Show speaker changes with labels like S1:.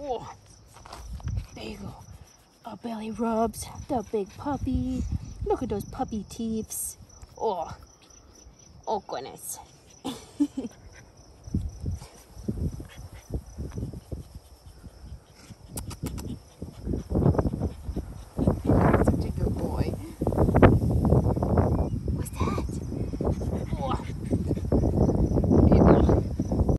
S1: Oh, there you go. A belly rubs, the big puppy. Look at those puppy teeths. Oh, oh goodness.